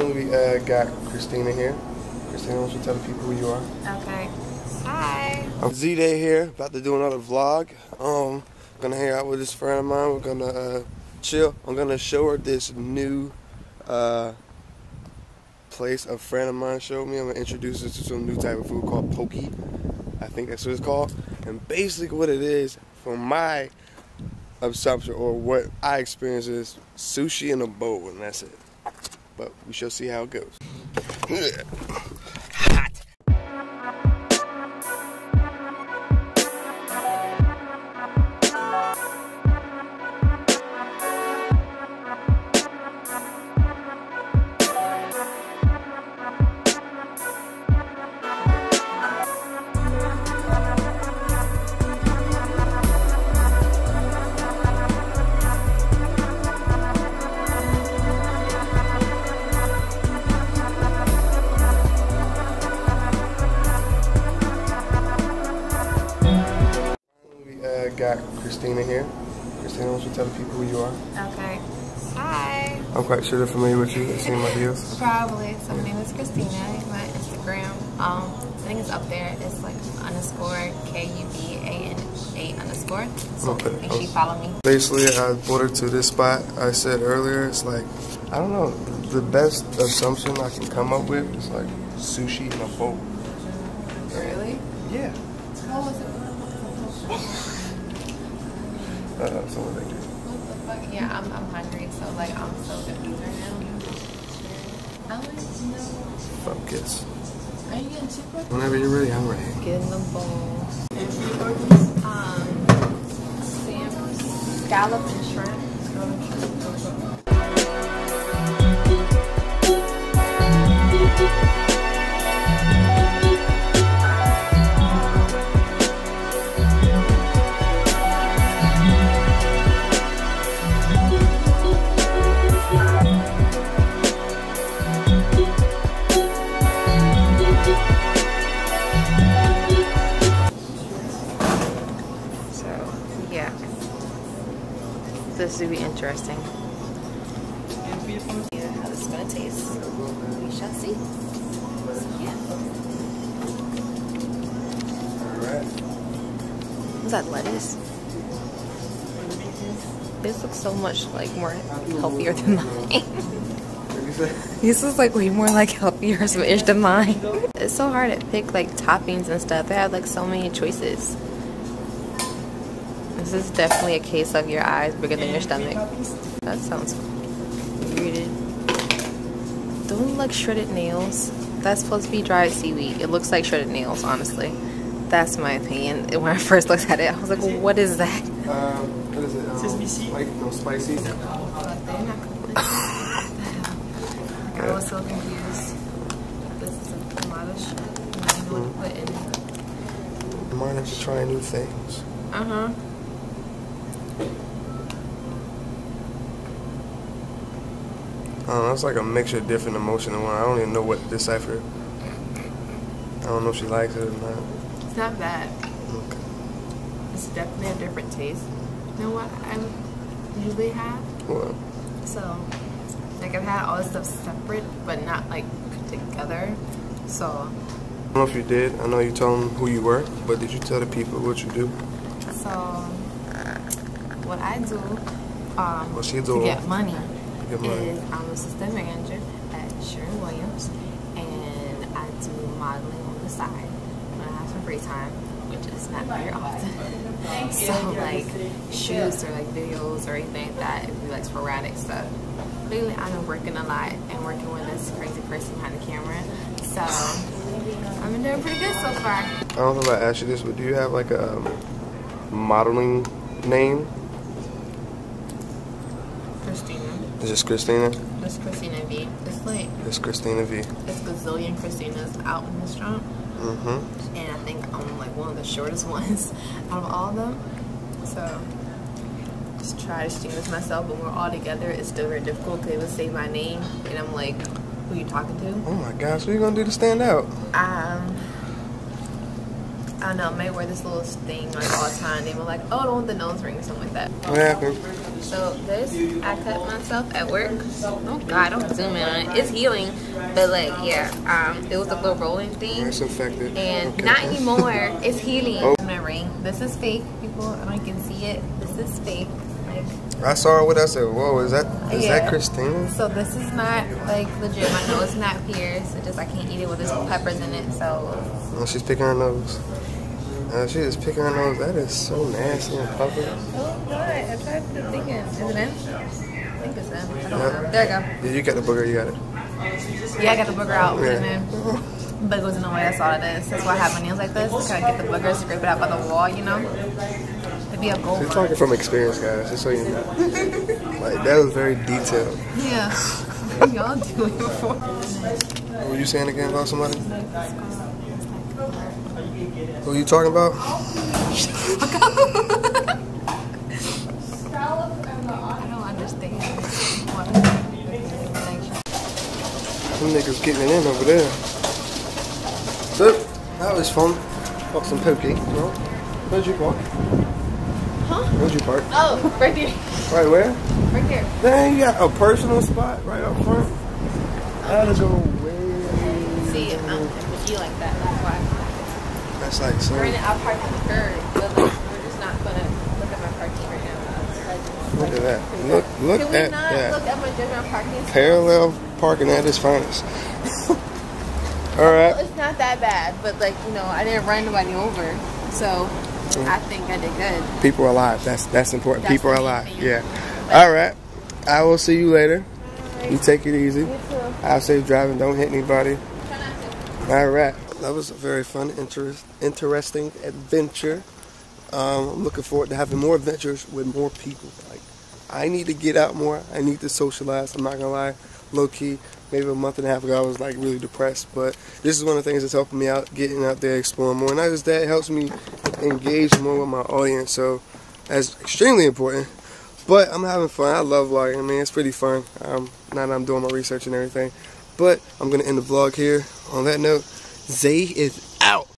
We uh, got Christina here. Christina, why don't you tell the people who you are? Okay. Hi. I'm Z Day here, about to do another vlog. Um, gonna hang out with this friend of mine. We're gonna uh, chill. I'm gonna show her this new uh, place a friend of mine showed me. I'm gonna introduce her to some new type of food called Poke. I think that's what it's called. And basically, what it is, from my assumption or what I experience, is sushi in a bowl, and that's it. But we shall see how it goes. Christina here. Christina, why don't you tell the people who you are? Okay. Hi. I'm quite sure they're familiar with you. They've seen my videos. Probably. So my name is Christina. My Instagram, um, I think it's up there. It's like underscore K U B A N A underscore. So Okay. make sure you follow me. Basically, I brought her to this spot. I said earlier, it's like, I don't know, the best assumption I can come up with is like sushi in a boat. Really? Yeah. What was it? Uh, so what they. What the fuck? Yeah, I'm, I'm hungry, so like I'm so confused right now. I want to know. Focus. Are you getting super? Whenever you're ready, I'm ready. Get in the bowl. Um, Sam, scallop and shrimp. So, yeah. This will be interesting. Yeah, how this is gonna taste. We shall see. So, yeah. Alright. Is that lettuce? This looks so much like more healthier than mine. What you say? This is like way more like healthier ish than mine. It's so hard to pick like toppings and stuff. They have like so many choices. This is definitely a case of your eyes bigger than your stomach. That sounds weird. Don't look like shredded nails. That's supposed to be dried seaweed. It looks like shredded nails, honestly. That's my opinion. When I first looked at it, I was like, what is that? Um, what is it? Um, Sesame seed? Like, no, spicy? I was so confused. This is a tomato shit. I don't know what to put in. Mine is just trying new things. Uh huh. I don't know, it's like a mixture of different emotion one. I don't even know what to decipher. I don't know if she likes it or not. It's not bad. Okay. It's definitely a different taste. You know what I usually have? Well, So, like I've had all this stuff separate, but not like put together. So, I don't know if you did. I know you told them who you were, but did you tell the people what you do? so what I do um, What she to get money Get money. is I'm assistant manager at Sherwin-Williams, and I do modeling on the side when I have some free time, which is not very often. so like shoots or like videos or anything like that, it'd be like sporadic stuff. Lately, I've been working a lot and working with this crazy person behind the camera. So I've been doing pretty good so far. I don't know if I asked you this, but do you have like a um, modeling name? Christina. Is this Christina? It's Christina V. It's like It's Christina V. it's gazillion Christinas out in this joint. Mm-hmm. and I think I'm like one of the shortest ones out of all of them. So just try to distinguish myself, but when we're all together, it's still very difficult because they would say my name, and I'm like, who you talking to? Oh my gosh, what are you gonna do to stand out? Um, I don't know, I may wear this little thing like all the time. They were like, oh, I don't want the nose ring or something like that. What happened? So this, I cut myself at work. Oh God, don't zoom in on it. It's healing, but like, yeah, um, it was a little rolling thing. It's infected. And Okay. not anymore. It's healing. Oh. My ring. This is fake, people. I don't know if you can see it. This is fake. Like, I saw it. What I said. Whoa, is that is Yeah. that Christina? so this is not like legit. My nose is not pierced. It just I can't eat it with there's peppers in it. So Oh, she's picking her nose. Uh, she is picking her nose. That is so nasty and puffy. Oh, God! I tried to think it. Is it in? I think it's in. I don't Yeah. know. There you Yeah, you got the booger. You got it. Yeah, I got the booger out. It Yeah. in. Bug was in the way. That's all it is. That's why I have my nails like this. Kind of get the booger, scrape it out by the wall, you know? Be a gold. She's talking from experience, guys. Just so you know. like that was very detailed. Yeah. Y'all do it before. What were you saying again about somebody? Who are you talking about? I don't understand. What? Them niggas getting it in over there. So, that was fun. Got some pokey. No? Where'd you park? Where'd you park? Oh, right there. Right where? Right there. Dang, you got a personal spot right up front. That'll go way. See, um, you like that. That's why. That's like some. Granted, I'll park on the curb, but like, we're just not gonna look at my parking right now. Like, Look at that. Look, look Can we at not that. look at my general parking? space? Parallel parking at its finest. All right. It's not that bad, but like you know, I didn't run nobody over, so I think I did good. People are alive. That's that's important. That's People are alive. thing. Yeah. All right. I will see you later. You take it easy. Have safe driving. Don't hit anybody. Try not to. All right. That was a very fun, interest, interesting adventure. Um, I'm looking forward to having more adventures with more people. Like, I need to get out more. I need to socialize. I'm not gonna lie, low key. Maybe a month and a half ago, I was like really depressed. But this is one of the things that's helping me out, getting out there, exploring more. And not just that, it helps me engage more with my audience. So that's extremely important. But I'm having fun. I love vlogging. I mean, it's pretty fun. Um, now that I'm doing my research and everything. But I'm gonna end the vlog here. On that note, Zay is